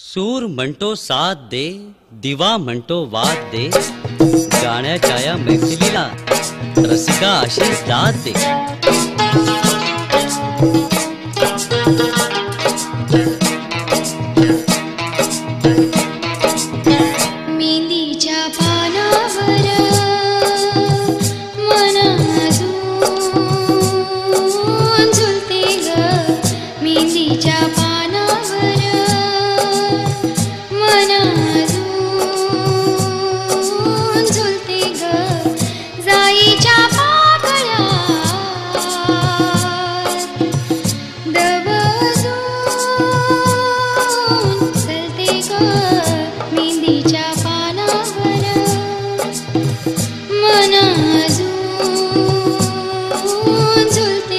सूर म्हणतो साथ दे दिवा म्हणतो वाद दे गाण्याच्या या मैफिलीला रसिका अशी दाद दे. मेंदीच्या पानावर झुलते ग. मेंदीच्या झुलते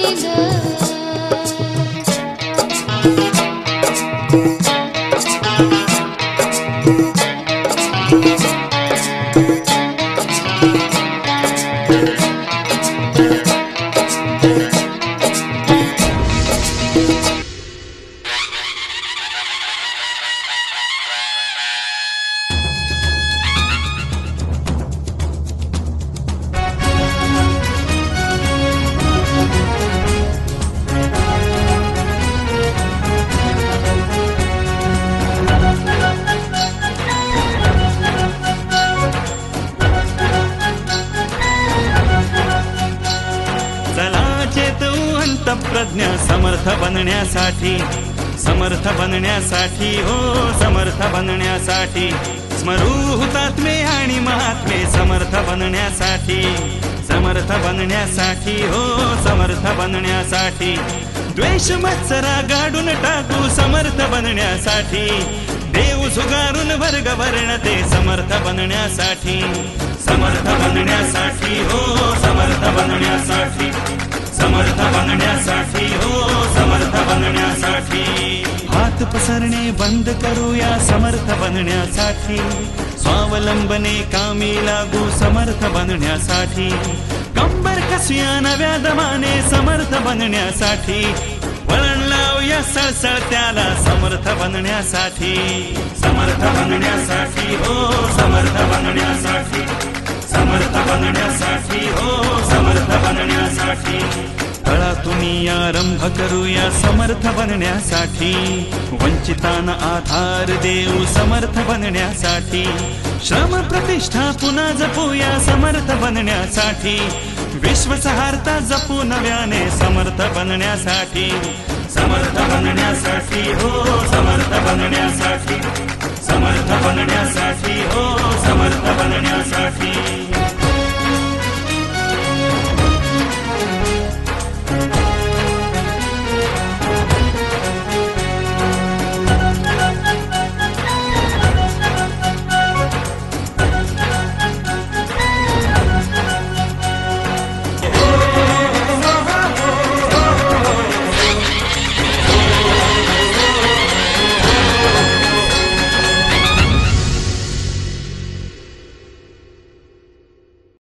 प्रज्ञ समर्थ बनण्यासाठी समर्थ बनण्यासाठी हो समर्थ बनण्यासाठी स्मरू हुतात्मे आणि महात्मे समर्थ बनण्यासाठी समर्थ बनण्यासाठी हो समर्थ बनण्यासाठी द्वेष मत्सरा गाडून टाकू समर्थ बनण्यासाठी देव सुगारून वर्ग वर्ण ते समर्थ बनण्यासाठी समर्थ बनण्यासाठी हो समर्थ बनण्यासाठी. बनण्यासाठी हो समर्थ बनण्यासाठी. हात पसरणे बंद करूया समर्थ बनण्यासाठी. स्वावलंबने कामी लागू समर्थ बनण्यासाठी. कंबर कसूया नव्या दमाने समर्थ बनण्यासाठी. वळण लावूया सळसळ त्याला समर्थ बनण्यासाठी. समर्थ बनण्यासाठी हो समर्थ बनण्यासाठी. समर्थ बनण्यासाठी हो समर्थ बनण्यासाठी. तळातून आरंभ करूया समर्थ बनण्यासाठी. वंचितांना आधार देऊ समर्थ बनण्यासाठी. श्रम प्रतिष्ठा पुन्हा जपूया समर्थ बनण्यासाठी. विश्वसहारता जपू नव्याने समर्थ बनण्यासाठी. समर्थ बनण्यासाठी हो समर्थ बनण्यासाठी. समर्थ बनण्यासाठी हो समर्थ बनण्यासाठी.